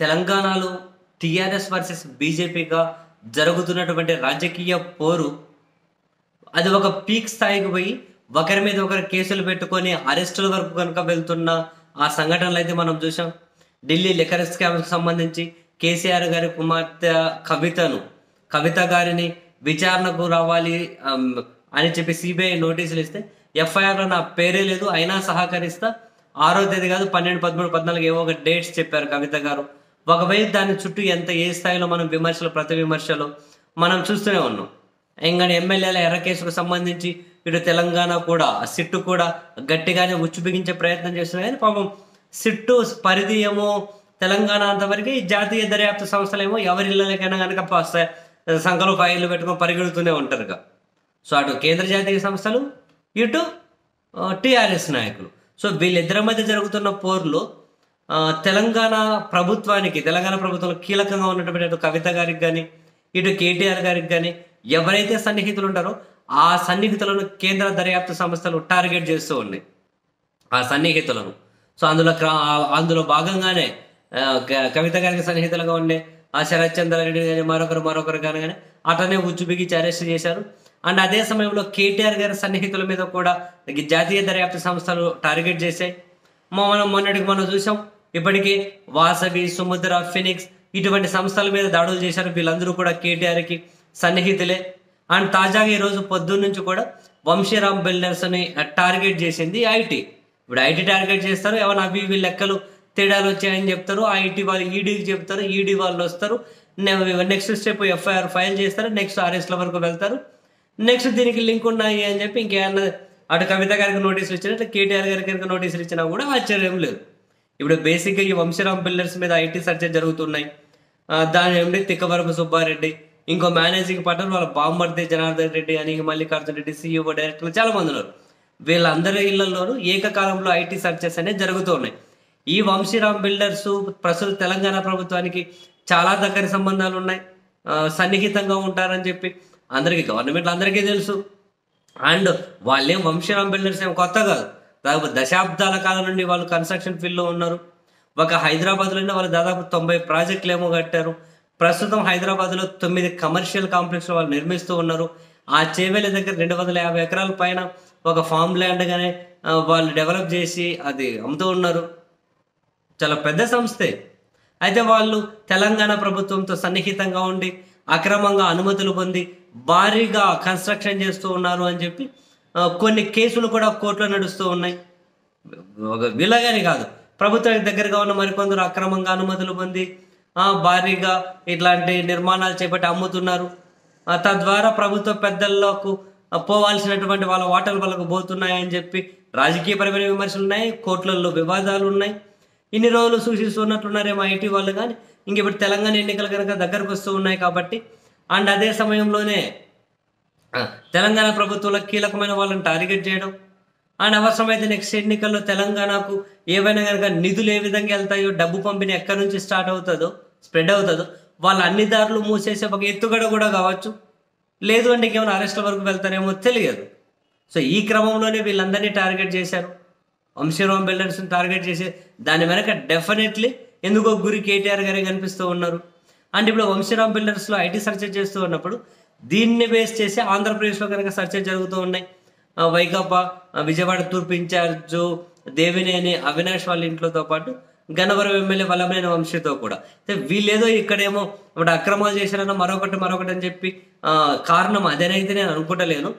తెలంగాణలో TRS versus బీజేపీగా జరుగుతున్నటువంటి రాజకీయ పోరు అది ఒక పీక్ స్థాయికి పోయి ఒకరి మీద ఒకరు కేసులు పెట్టుకొని అరెస్టుల వరకు కనుక వెళ్తున్న ఆ సంఘటనలు అయితే మనం చూసాం. ఢిల్లీ లిక్కర్ స్కామ్కి సంబంధించి కేసీఆర్ గారి కుమార్తె కవితను కవిత గారిని విచారణకు రావాలి అని చెప్పి సిబిఐ నోటీసులు ఇస్తే ఎఫ్ఐఆర్లో నా పేరే లేదు అయినా సహకరిస్తా. ఆరో తేదీ కాదు పన్నెండు పదమూడు పద్నాలుగు ఏవో ఒక డేట్స్ చెప్పారు కవిత గారు. ఒకవేళ దాని చుట్టూ ఎంత ఏ స్థాయిలో మనం విమర్శలు ప్రతి విమర్శలు మనం చూస్తూనే ఉన్నాం. ఇంకా ఎమ్మెల్యేల ఎర్ర కేసుకు సంబంధించి ఇటు తెలంగాణ కూడా సిట్టు కూడా గట్టిగానే ఉచ్చు బిగించే ప్రయత్నం చేస్తున్నాయి కానీ పాపం సిట్టు పరిధి ఏమో తెలంగాణ అంతవరకు ఈ జాతీయ దర్యాప్తు సంస్థలేమో ఎవరి ఇళ్ళకైనా కనుక సంఖలు ఫైళ్ళు పెట్టుకొని పరిగెడుతూనే ఉంటారుగా. సో అటు కేంద్ర జాతీయ సంస్థలు ఇటు టీఆర్ఎస్ నాయకులు. సో వీళ్ళిద్దరి మధ్య జరుగుతున్న పోర్లు తెలంగాణ ప్రభుత్వానికి తెలంగాణ ప్రభుత్వంలో కీలకంగా ఉన్నటువంటి అటు కవిత గారికి కానీ ఇటు కేటీఆర్ గారికి కానీ ఎవరైతే సన్నిహితులు ఉంటారో ఆ సన్నిహితులను కేంద్ర దర్యాప్తు సంస్థలు టార్గెట్ చేస్తూ ఉన్నాయి. ఆ సన్నిహితులను. సో అందులో క్రా- అందులో భాగంగానే క- కవిత గారికి సన్నిహితులుగా ఉండే ఆ శరత్ చంద్రారెడ్డి కానీ మరొకరు మరొకరు కానీ కానీ అతనే ఉచ్చుబిగిచ్చి అరెస్ట్ చేశారు. అండ్ అదే సమయంలో కేటీఆర్ గారి సన్నిహితుల మీద కూడా జాతీయ దర్యాప్తు సంస్థలు టార్గెట్ చేశాయి. మనం మొన్నటికి మనం చూసాం ఇప్పటికీ వాసవి సుముద్ర ఫినిక్స్ ఇటువంటి సంస్థల మీద దాడులు చేశారు. వీళ్ళందరూ కూడా కేటీఆర్కి సన్నిహితులే. అండ్ తాజాగా ఈ రోజు పొద్దున్న నుంచి కూడా వంశీరామ్ బిల్డర్స్ని టార్గెట్ చేసింది ఐటీ. ఇప్పుడు ఐటీ టార్గెట్ చేస్తారు. ఏమైనా అవి ఇవి లెక్కలు తేడాలు వచ్చాయని చెప్తారు. ఐటీ వాళ్ళు ఈడీకి చెప్తారు. ఈడీ వాళ్ళు వస్తారు. నెక్స్ట్ స్టెప్ ఎఫ్ఐఆర్ ఫైల్ చేస్తారు. నెక్స్ట్ ఆర్ఎస్ల వరకు వెళ్తారు. నెక్స్ట్ దీనికి లింక్ ఉన్నాయి అని చెప్పి ఇంకేమన్నా అటు కవిత గారికి నోటీసులు ఇచ్చినా కేటీఆర్ గారికి నోటీసులు ఇచ్చినా కూడా ఆశ్చర్యం లేదు. ఇప్పుడు బేసిక్గా ఈ వంశీరామ్ బిల్డర్స్ మీద ఐటీ సర్చ్ జరుగుతున్నాయి. దాని ఏమిటి తిక్కవరపు సుబ్బారెడ్డి ఇంకో మేనేజింగ్ పార్ట్నర్ వాళ్ళ బామ్మర్ది జనార్దన్ రెడ్డి అని మల్లికార్జున రెడ్డి సీఈఓ డైరెక్టర్లు చాలా మంది ఉన్నారు. వీళ్ళందరి ఇళ్ళలోనూ ఏకకాలంలో ఐటీ సర్చెస్ అనేవి జరుగుతూ ఉన్నాయి. ఈ వంశీరామ్ బిల్డర్స్ ప్రస్తుత తెలంగాణ ప్రభుత్వానికి చాలా దగ్గర సంబంధాలు ఉన్నాయి. సన్నిహితంగా ఉంటారని చెప్పి అందరికీ గవర్నమెంట్ అందరికీ తెలుసు. అండ్ వాళ్ళేం వంశీరామ్ బిల్డర్స్ ఏం కొత్త కాదు. దాదాపు దశాబ్దాల కాలం నుండి వాళ్ళు కన్స్ట్రక్షన్ ఫీల్డ్లో ఉన్నారు. ఒక హైదరాబాద్లోనే వాళ్ళు దాదాపు తొంభై ప్రాజెక్టులు ఏమో కట్టారు. ప్రస్తుతం హైదరాబాద్లో తొమ్మిది కమర్షియల్ కాంప్లెక్స్లు వాళ్ళు నిర్మిస్తూ ఉన్నారు. ఆ చేవేలి దగ్గర రెండు వందల యాభై ఎకరాల పైన ఒక ఫామ్ ల్యాండ్ గానే వాళ్ళు డెవలప్ చేసి అది అమ్ముతూ ఉన్నారు. చాలా పెద్ద సంస్థే. అయితే వాళ్ళు తెలంగాణ ప్రభుత్వంతో సన్నిహితంగా ఉండి అక్రమంగా అనుమతులు పొంది భారీగా కన్స్ట్రక్షన్ చేస్తూ ఉన్నారు అని చెప్పి కొన్ని కేసులు కూడా కోర్టులో నడుస్తూ ఉన్నాయి. ఒక వీళ్ళగానే కాదు. ప్రభుత్వానికి దగ్గరగా ఉన్న మరికొందరు అక్రమంగా అనుమతులు పొంది భారీగా ఇట్లాంటి నిర్మాణాలు చేపట్టి అమ్ముతున్నారు. తద్వారా ప్రభుత్వ పెద్దలకు పోవాల్సినటువంటి వాళ్ళ వాటలు వాళ్ళకు పోతున్నాయని చెప్పి రాజకీయపరమైన విమర్శలు ఉన్నాయి కోర్టులలో వివాదాలు ఉన్నాయి. ఇన్ని రోజులు సూచిస్తున్నట్లున్నారేమో ఐటీ వాళ్ళు కానీ ఇంక ఇప్పుడు తెలంగాణ ఎన్నికలు కనుక దగ్గరకు వస్తూ ఉన్నాయి కాబట్టి అండ్ అదే సమయంలోనే తెలంగాణ ప్రభుత్వంలో కీలకమైన వాళ్ళని టార్గెట్ చేయడం. అండ్ అవసరమైతే నెక్స్ట్ ఎన్నికల్లో తెలంగాణకు ఏవైనా కనుక నిధులు ఏ విధంగా వెళ్తాయో డబ్బు పంపిణీ ఎక్కడి నుంచి స్టార్ట్ అవుతుందో స్ప్రెడ్ అవుతుందో వాళ్ళ అన్ని దారులు మూసేసే ఒక ఎత్తుగడ కూడా కావచ్చు. లేదు అంటే ఇంకేమైనా అరెస్ట్ల వరకు వెళ్తారేమో తెలియదు. సో ఈ క్రమంలోనే వీళ్ళందరినీ టార్గెట్ చేశారు. వంశీరామ్ బిల్డర్స్ని టార్గెట్ చేసి దాని వెనక డెఫినెట్లీ ఎందుకో గురి కేటీఆర్ గారే కనిపిస్తూ ఉన్నారు. అంటే ఇప్పుడు వంశీరామ్ బిల్డర్స్లో ఐటీ సర్చ్ చేస్తూ ఉన్నప్పుడు దీన్ని బేస్ చేసి ఆంధ్రప్రదేశ్లో కనుక సర్చ్ జరుగుతూ ఉన్నాయి. వైకాపా విజయవాడ తూర్పు ఇన్ఛార్జు దేవినేని అవినాష్ వాళ్ళ ఇంట్లోతో పాటు గన్నవరం ఎమ్మెల్యే వల్లభనేని వంశీతో కూడా. అయితే వీళ్ళేదో ఇక్కడేమో ఇప్పుడు అక్రమాలు చేశారన్న మరొకటి మరొకటి అని చెప్పి కారణం అదేనైతే నేను అనుకుంటలేను.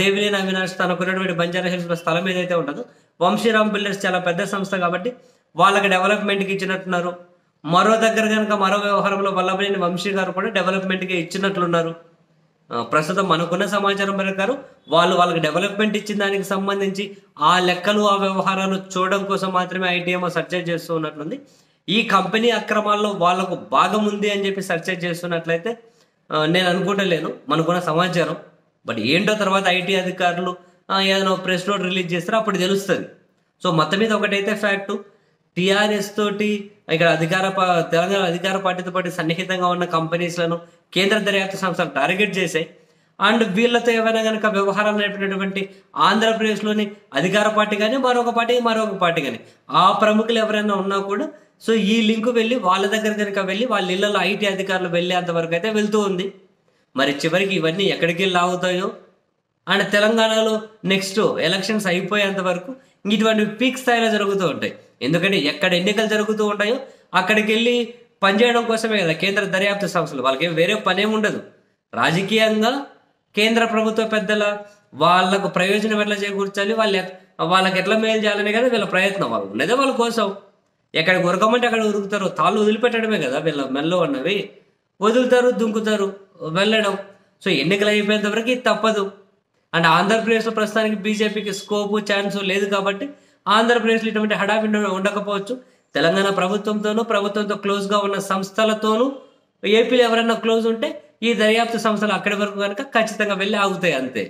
దేవినేని అవినాష్ తనకున్నటువంటి బంజారా హిల్స్ స్థలం ఏదైతే ఉంటుందో వంశీరామ్ బిల్డర్స్ చాలా పెద్ద సంస్థ కాబట్టి వాళ్ళకి డెవలప్మెంట్కి ఇచ్చినట్టున్నారు. మరో దగ్గర కనుక మరో వ్యవహారంలో వల్లభనేని వంశీ గారు కూడా డెవలప్మెంట్కి ఇచ్చినట్లున్నారు. ప్రస్తుతం మనకున్న సమాచారం ప్రకారం వాళ్ళు వాళ్ళకి డెవలప్మెంట్ ఇచ్చిన దానికి సంబంధించి ఆ లెక్కలు ఆ వ్యవహారాలు చూడడం కోసం మాత్రమే ఐటీఎం సర్చ్ చేస్తూ ఉన్నట్లుంది. ఈ కంపెనీ అక్రమాల్లో వాళ్ళకు భాగం ఉంది అని చెప్పి సర్చ్ చేస్తున్నట్లయితే నేను అనుకుంటలేను మనకున్న సమాచారం. బట్ ఏంటో తర్వాత ఐటీ అధికారులు ఏదైనా ప్రెస్ నోట్ రిలీజ్ చేస్తారో అప్పుడు తెలుస్తుంది. సో మొత్తం మీద ఒకటైతే ఫ్యాక్టు టిఆర్ఎస్ తోటి ఇక్కడ అధికార తెలంగాణ అధికార పార్టీతో పాటు సన్నిహితంగా ఉన్న కంపెనీస్లను కేంద్ర దర్యాప్తు సంస్థలు టార్గెట్ చేశాయి. అండ్ వీళ్ళతో ఏమైనా కనుక వ్యవహారాలు నడిపినటువంటి ఆంధ్రప్రదేశ్లోని అధికార పార్టీ కానీ మరొక పార్టీ మరొక పార్టీ కానీ ఆ ప్రముఖులు ఎవరైనా ఉన్నా కూడా సో ఈ లింక్ వెళ్ళి వాళ్ళ దగ్గర కనుక వెళ్ళి వాళ్ళ ఇళ్ళలో ఐటీ అధికారులు వెళ్ళేంత వరకు అయితే వెళ్తూ ఉంది. మరి చివరికి ఇవన్నీ ఎక్కడికి వెళ్ళి అవుతాయో అండ్ తెలంగాణలో నెక్స్ట్ ఎలక్షన్స్ అయిపోయేంత వరకు ఇటువంటి పీక్ స్థాయిలో జరుగుతూ ఉంటాయి. ఎందుకంటే ఎక్కడ ఎన్నికలు జరుగుతూ ఉంటాయో అక్కడికి వెళ్ళి పనిచేయడం కోసమే కదా కేంద్ర దర్యాప్తు సంస్థలు. వాళ్ళకి వేరే పనేం ఉండదు. రాజకీయంగా కేంద్ర ప్రభుత్వ పెద్దల వాళ్ళకు ప్రయోజనం ఎట్లా చేకూర్చాలి? వాళ్ళ వాళ్ళకి ఎట్లా మేలు చేయాలని కదా వీళ్ళ ప్రయత్నం. వాళ్ళు ఉన్నదే వాళ్ళ కోసం. ఎక్కడ ఉరకమంటే అక్కడ ఉరుకుతారు. తాళ్ళు వదిలిపెట్టడమే కదా వీళ్ళ మెల్లో ఉన్నవి వదులుతారు దుంకుతారు వెళ్ళడం. సో ఎన్నికలు అయిపోయేంతవరకు తప్పదు. అండ్ ఆంధ్రప్రదేశ్లో ప్రస్తుతానికి బీజేపీకి స్కోపు ఛాన్స్ లేదు కాబట్టి ఆంధ్రప్రదేశ్లో ఇటువంటి హడావిడి ఉండకపోవచ్చు. తెలంగాణ ప్రభుత్వంతోనూ ప్రభుత్వంతో క్లోజ్గా ఉన్న సంస్థలతోనూ ఏపీలో ఎవరైనా క్లోజ్ ఉంటే ఈ దర్యాప్తు సంస్థలు అక్కడి వరకు కనుక ఖచ్చితంగా వెళ్ళి ఆగుతాయి అంతే.